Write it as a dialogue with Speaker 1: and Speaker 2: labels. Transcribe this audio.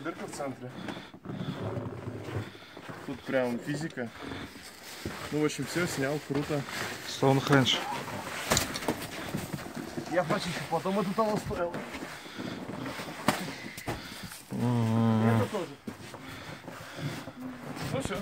Speaker 1: дырка в центре. Тут прям физика. Ну, в общем, все снял, круто.
Speaker 2: Стоунхендж.
Speaker 1: Я почти потом это того стоил.
Speaker 2: М-м-м.
Speaker 1: Это тоже. Ну все.